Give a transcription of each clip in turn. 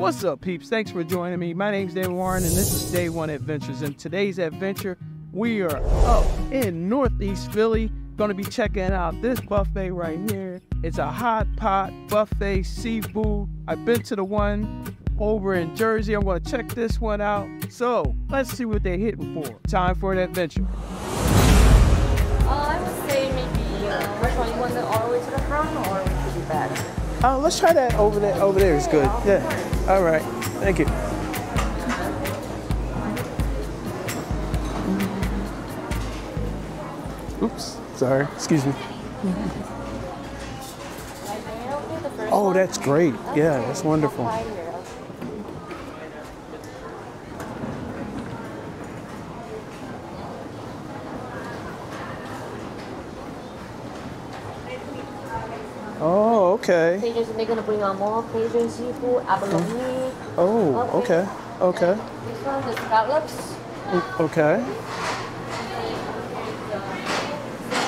What's up, peeps? Thanks for joining me. My name's Daymon Warren, and this is Day One Adventures. In today's adventure, we are up in Northeast Philly. Gonna be checking out this buffet right here. It's a hot pot buffet seafood. I've been to the one over in Jersey. I'm gonna check this one out. So let's see what they're hitting for. Time for an adventure. Uh, I would say maybe uh, which one you want it all the way to the front or to the back? Uh, let's try that over there. Over there is good. Yeah. All right. Thank you. Oops. Sorry. Excuse me. Like there, okay, the first Oh, that's great. Yeah, that's wonderful. right here, okay. Just they're gonna bring on more Cajun seafood, abalone. Oh, okay. Okay. This one, the scallops. Okay.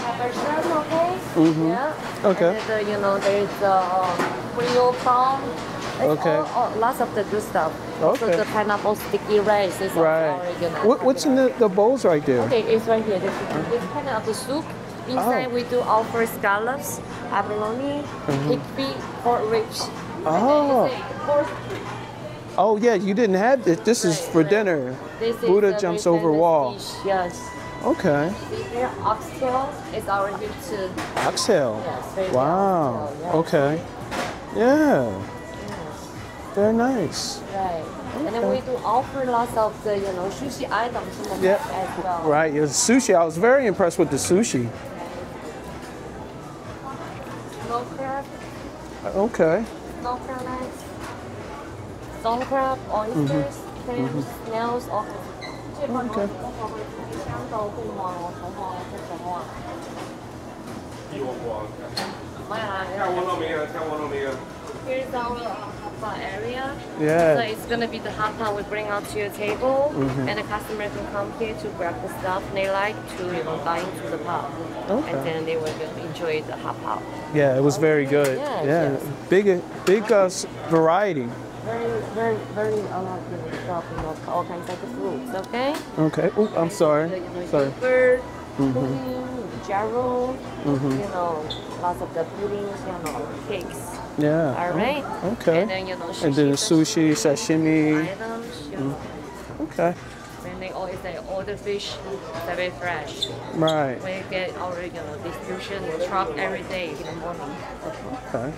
Pepper shrimp, okay? Mhm. Yeah. Okay. And then, you know, there's the um, Creole prawn. Okay. All, all, lots of the good stuff. Okay. the pineapple sticky rice is Right. also original. What, what's in the, the bowls right there? Okay, it's right here. This this kind of the soup. Inside Oh. we do offer scallops, abalone, pig feet, pork ribs. Mm-hmm. Oh. And then it's a pork Oh, yeah, you didn't have this. This is for right. dinner. This Buddha jumps over wall. dish, Yes. Okay. Here, oxtail is our good too. Oxtail. Yes, Wow. oxtail. Okay. Yeah. Yes, Very nice. Right. And then we do offer lots of the, you know, sushi items Yeah. as well. Right. Was sushi. I was very impressed with the sushi. Snow crab. Okay. Snow crab legs. Stone crab, oysters, mm-hmm. clams, mm-hmm. snails, all Okay. Here's our uh, area. So it's gonna be the hot pot we bring out to your table, Mm-hmm. and the customer can come here to grab the stuff they like to, you know, buy into the pot, Okay. and then they will enjoy the hot pot. Yeah, it was very good. Yes, Yeah. yes. Big, big uh, variety. Very, very, very a lot of stuff, you know, all kinds of fruits. Okay. Okay. Oh, I'm sorry. The, you know, Sorry. yogurt, pudding, jarro, you know, lots of the puddings, you know, cakes. Yeah. All right. Okay. And then you know, And then sushi, sushi, sashimi. items. You know, mm-hmm. Okay. and they always say all the fish very fresh. Right. We get our you know distribution truck every day in the morning. Okay.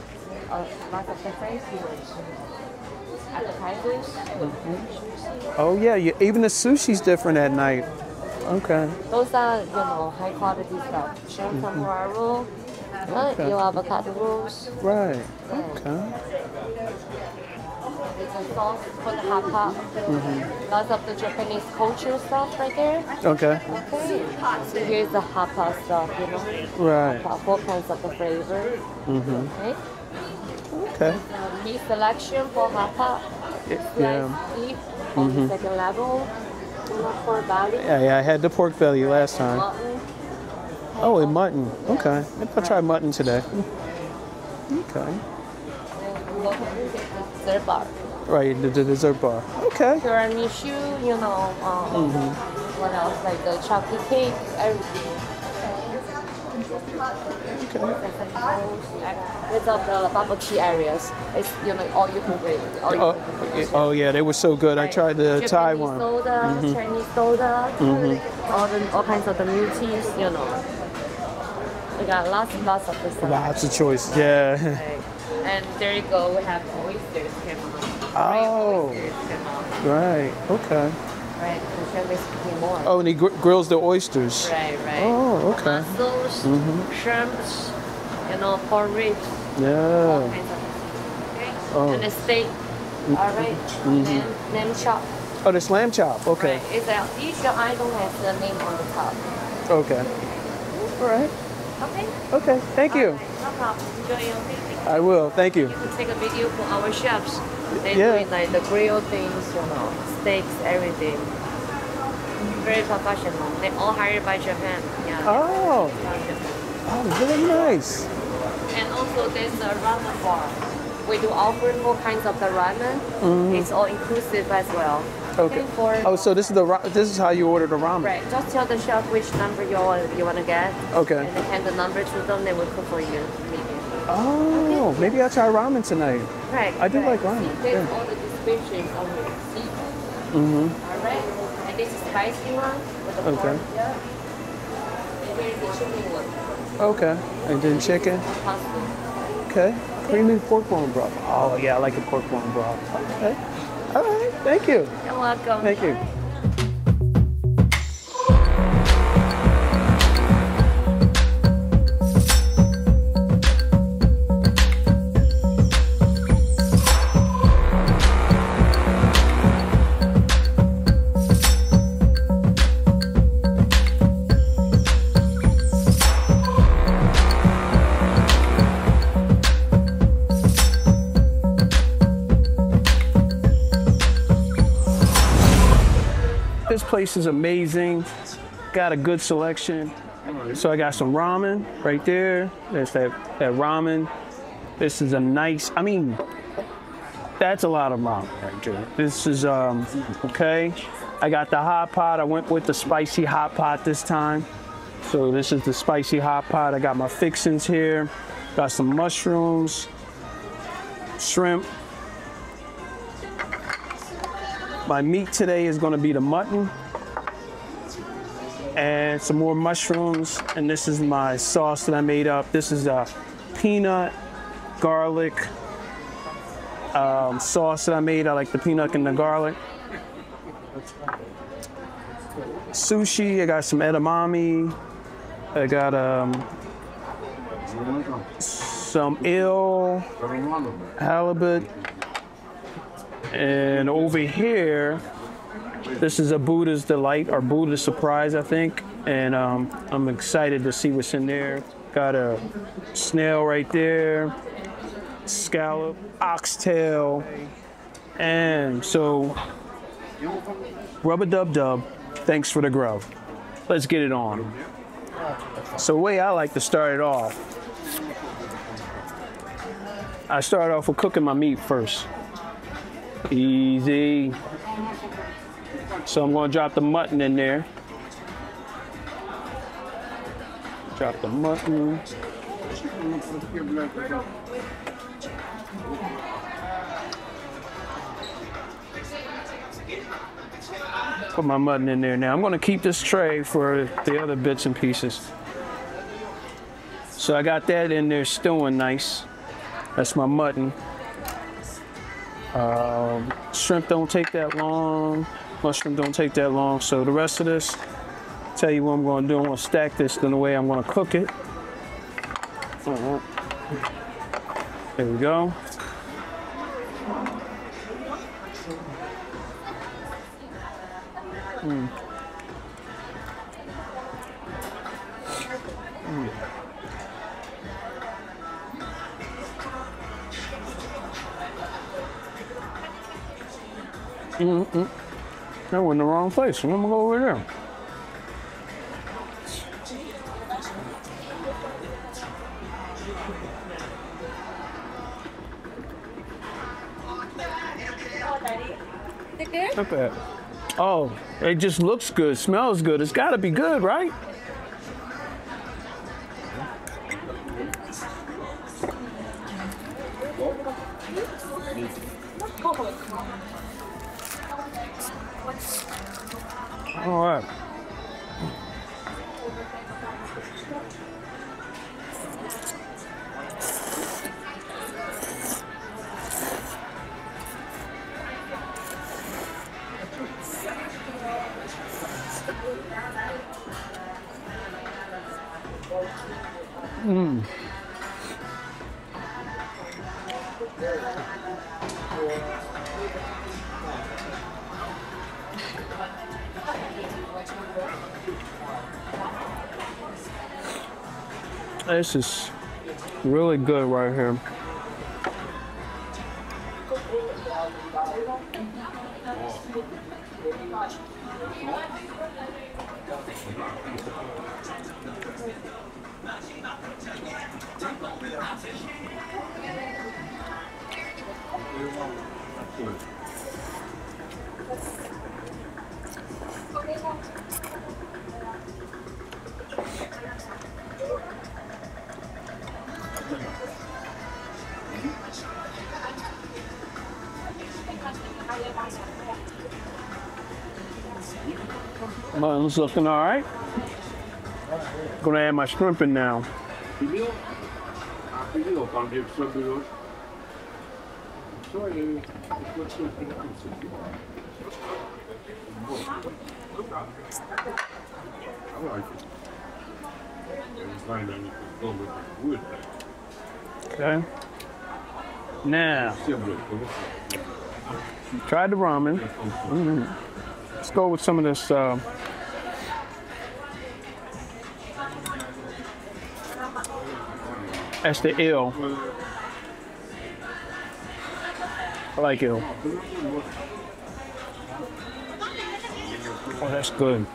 Uh, lots of the French foods, appetizers. Mm-hmm. Oh yeah. You, even the sushi's different at night. Okay. Those are you know high quality stuff. Mm-hmm. Shrimp tempura roll, uh, Okay. your avocado rolls. Right. Okay. It's a sauce for the hot pot. Mm-hmm. Lots of the Japanese culture stuff right there. Okay. Okay. So here's the hot pot stuff, you know. Right. Pot, four kinds of the flavor. Mhm. Okay. Okay. Meat selection for hot pot. Yeah. Mm-hmm. Beef on the second level. For belly. Yeah, yeah, I had the pork belly last time. Mutton. Oh, and mutton. Okay. Maybe I'll try mutton today. Okay. And we also get the dessert bar. Right, the, the dessert bar. Okay. Tiramisu, you know, um, Mm-hmm. what else? Like the chocolate cake, everything. It's of the bubble tea areas. It's you know all you can drink. All you Oh, can drink. oh yeah, they were so good. I tried the Japanese Thai one. Soda, Chinese soda, all the all kinds of the new teas, you know. We got lots and lots of the stuff. Lots of choice. Yeah. Right. And there you go, we have oysters came on. Oh. Oysters came. Right. Okay. Right, the chef is cooking more. Oh, and he gr- grills the oysters. Right, right. Oh, okay. Mussels, shrimps, you know, pork ribs, all Yeah. kinds of okay? Oh. And a steak. All right. Mm. Lamb, lamb chop. Oh, the lamb chop. Okay. Right. It's a, each item has the name on the top. Okay. All right. Okay. Okay. Thank you. Alright, No problem. Enjoy your meeting. I will. Thank you. You can take a video for our chefs. They Yeah. doing like the grill things, you know, steaks, everything. Very professional. They all hired by Japan. Yeah. Oh. Oh, very nice. And also there's a ramen bar. we do offer four kinds of the ramen. Mm-hmm. It's all inclusive as well. Okay. For Oh, so this is the this is how you order the ramen. right, just tell the chef which number you want you want to get. Okay. And hand the number to them. They will cook for you. Maybe. Oh, maybe I'll try ramen tonight. Right. I do right. like ramen, See, yeah. all the descriptions of the seafood. Mm-hmm. All right. And this is spicy one with the Okay. pork. Yeah. And here's the chicken one. Okay. And then chicken. Okay. Creamy pork bone broth. Oh yeah, I like the pork bone broth. Okay. All right. Thank you. You're welcome. Thank you. Place is amazing. Got a good selection. So I got some ramen right there. There's that, that ramen. This is a nice, I mean, that's a lot of ramen. This is, um, okay. I got the hot pot. I went with the spicy hot pot this time. So this is the spicy hot pot. I got my fixings here. Got some mushrooms, shrimp, my meat today is going to be the mutton and some more mushrooms. And this is my sauce that I made up. This is a peanut garlic um, sauce that I made. I like the peanut and the garlic. Sushi. I got some edamame. I got um, some eel, halibut. And over here, this is a Buddha's Delight or Buddha's Surprise, I think. And um, I'm excited to see what's in there. Got a snail right there, scallop, oxtail. And so, rub a dub dub, thanks for the grub. Let's get it on. So, the way I like to start it off, I start off with cooking my meat first. Easy. So I'm gonna drop the mutton in there. Drop the mutton. Put my mutton in there now. I'm gonna keep this tray for the other bits and pieces. So I got that in there stewing nice. That's my mutton. Um, shrimp don't take that long. Mushroom don't take that long. So the rest of this, tell you what I'm going to do. I'm to stack this in the way I'm going to cook it. There we go. Mm. Mm. Mm-mm. I went in the wrong place. I'm gonna go over there. Not bad. Oh, it just looks good, smells good. It's gotta be good, right? All right. Hmm. This is really good right here. Mutton's looking all right. Gonna add my shrimp in now. Okay. Now, tried the ramen. fonctionne? Let's go with some of this. Uh, that's the eel. I like eel. Oh, that's good.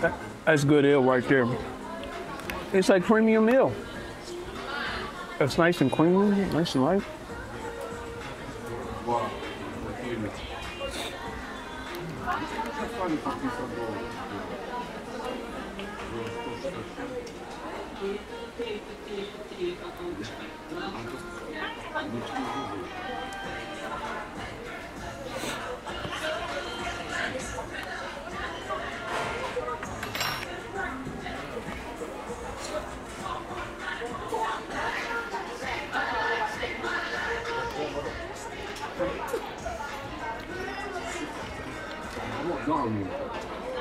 That- that's good eel right there. It's like premium eel. It's nice and clean, nice and light.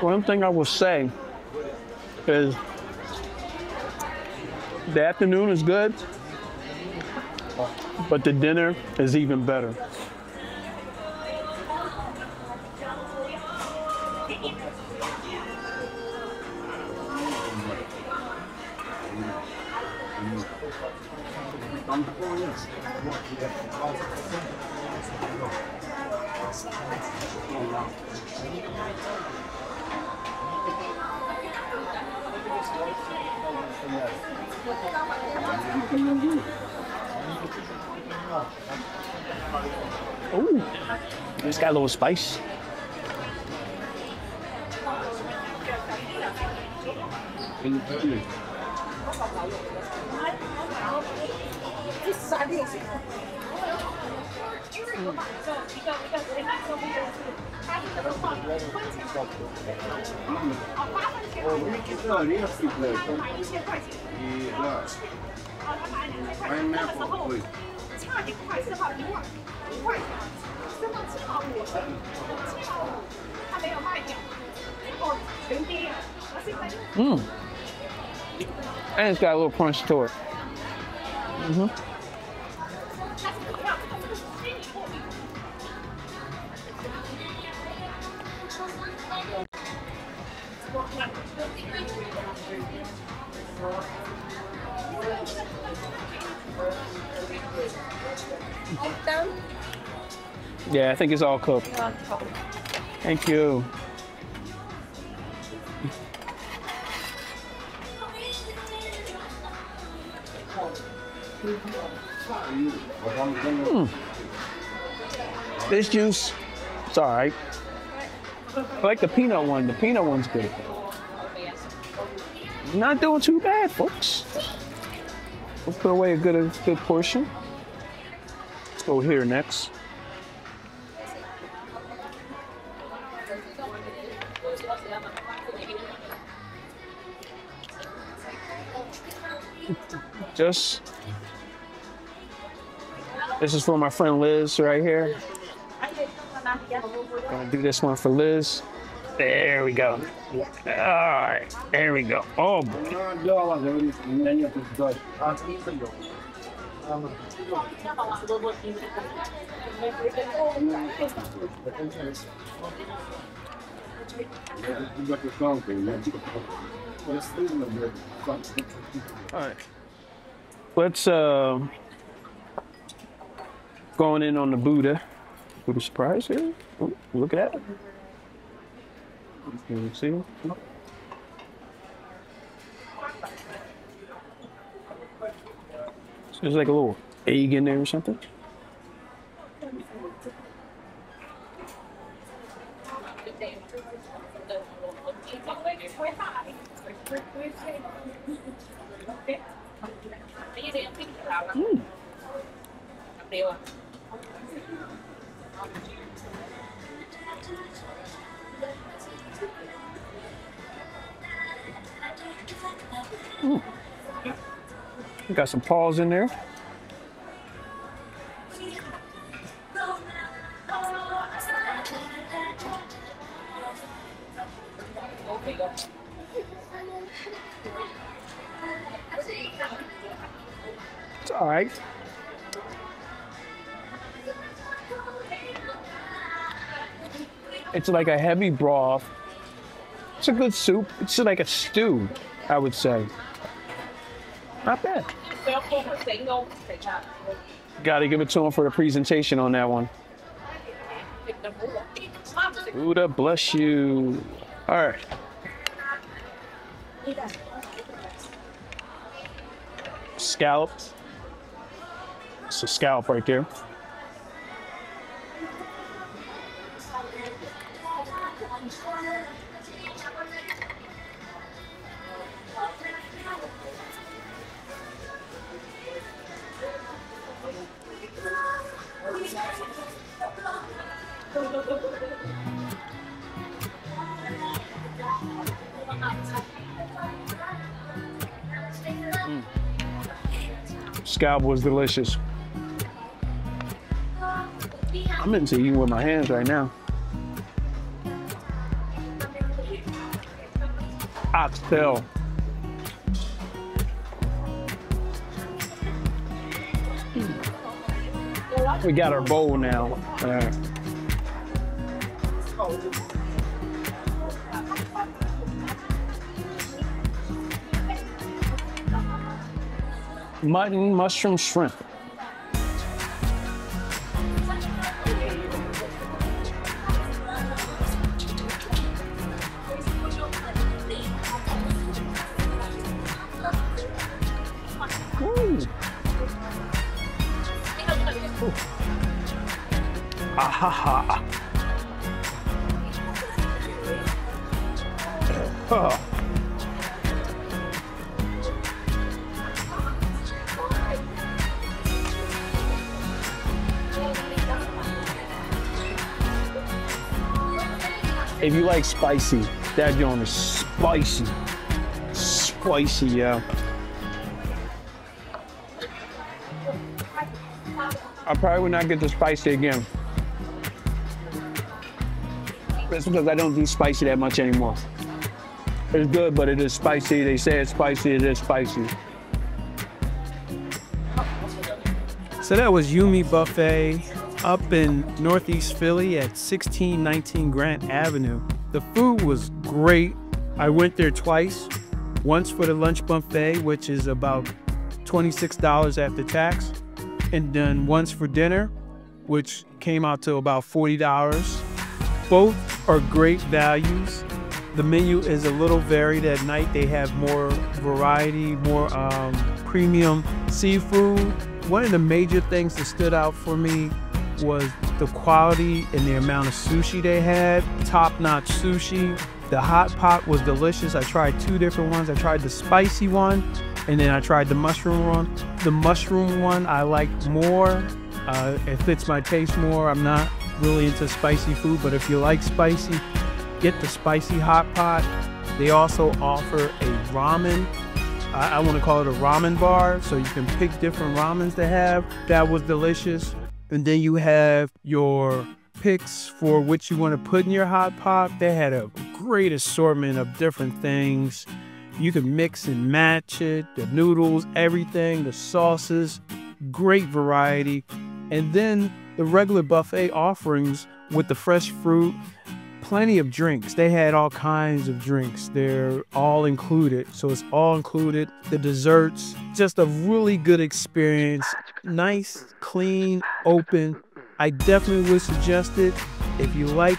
One thing I will say is the afternoon is good, but the dinner is even better. Ooh, it's got a little spice. Да, резкий, блядь. И, да. Pineapple, wait. 差点快四号一万一块钱，升到七毛五，七毛五，他没有卖掉，结果全跌了。我现在就 Mmm. And it's got a little crunch to it. 但 Yeah, I think it's all cooked. Thank you. Hmm. This juice, it's all right. I like the peanut one. The peanut one's good. Not doing too bad, folks. We'll put away a good, a good portion. Let's go here next. Just this is for my friend Liz right here. Gonna do this one for Liz. There we go. All right, there we go. Oh, boy. all right. Let's uh, going in on the Buddha. Buddha surprise here. Ooh, look at that. Can see? There's like a little egg in there or something. Mm. Got some paws in there. It's all right. It's like a heavy broth. It's a good soup. It's like a stew, I would say. Not bad. Got to give it to him for the presentation on that one. Buddha bless you. All right. Scallops. It's a scallop right there. Scallop was delicious. I'm into eating with my hands right now. Oxtail. We got our bowl now. Uh, mutton, mushroom, shrimp. If you like spicy, that joint is spicy. Spicy, yeah. I probably would not get the spicy again. That's because I don't do spicy that much anymore. It's good, but it is spicy. They say it's spicy, it is spicy. So that was UMI Buffet up in Northeast Philly at 1619 Grant Avenue. The food was great. I went there twice. Once for the lunch buffet, which is about $26 after tax, and then once for dinner, which came out to about $40. Both are great values. The menu is a little varied at night. They have more variety, more um, premium seafood. One of the major things that stood out for me was the quality and the amount of sushi they had. Top notch sushi. The hot pot was delicious. I tried two different ones. I tried the spicy one and then I tried the mushroom one. The mushroom one I liked more. Uh, it fits my taste more. I'm not really into spicy food, but if you like spicy, get the spicy hot pot. They also offer a ramen. I, want to call it a ramen bar, so you can pick different ramens to have. That was delicious. And then you have your picks for what you want to put in your hot pot. They had a great assortment of different things. You can mix and match it, the noodles, everything, the sauces, great variety. And then the regular buffet offerings with the fresh fruit, plenty of drinks. They had all kinds of drinks. They're all included. So it's all included. The desserts, just a really good experience. Nice, clean, open. I definitely would suggest it if you like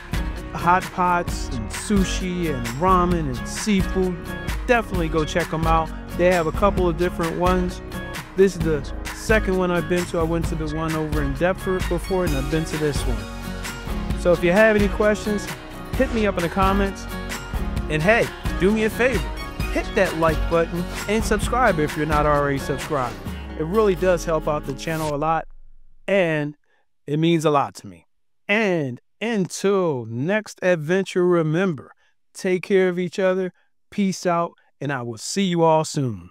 hot pots and sushi and ramen and seafood. Definitely go check them out. They have a couple of different ones. This is the second one I've been to. I went to the one over in Deptford before, and I've been to this one. So if you have any questions, hit me up in the comments. And hey, do me a favor hit that like button and subscribe if you're not already subscribed. It really does help out the channel a lot and it means a lot to me. And until next adventure, remember, take care of each other, peace out, and I will see you all soon.